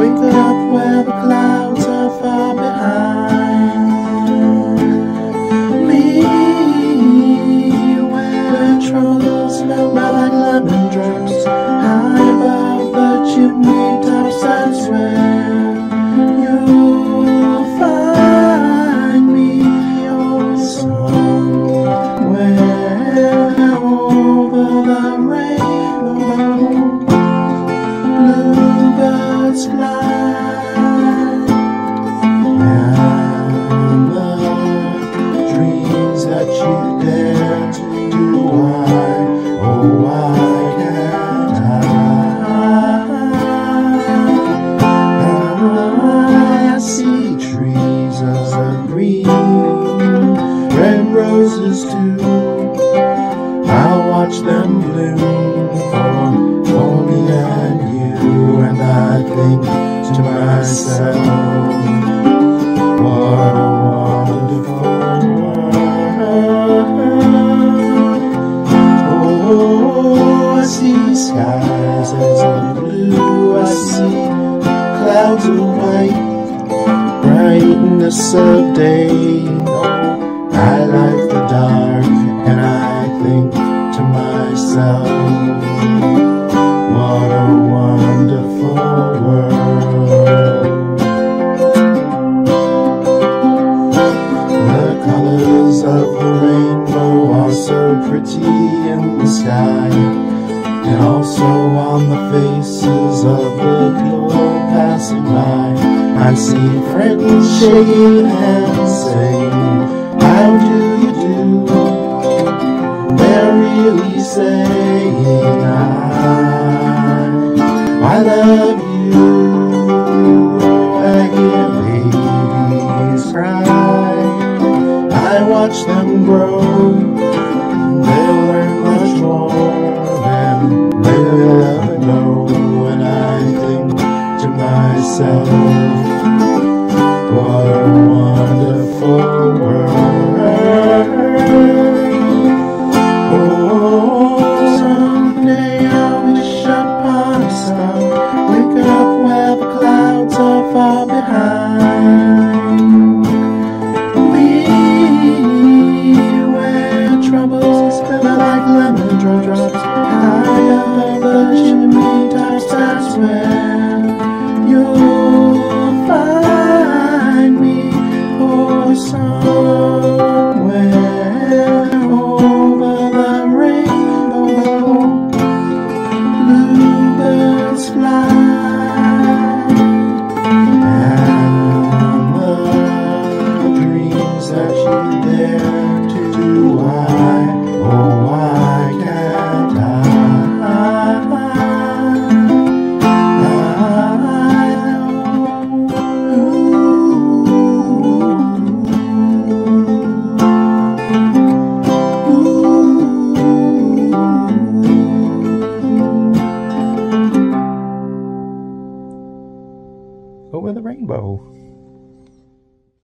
Wake up where the clouds are far behind. Me Where trolls love like lemon drops. High above but you meet upside swell Love. Myself, what a wonderful world. Oh, I see skies as blue, I see clouds of white, brightness of day. I like the dark, and I think to myself, so pretty in the sky, and also on the faces of the people passing by. I see friends shaking hands saying, How do you do? They're really saying, I, I love you. I hear babies cry. I watch them grow strong and will I know when I think to myself what a wonderful world oh someday I wish upon a star. Wake up where the clouds are far behind. higher, but you meet us that's where you'll find me.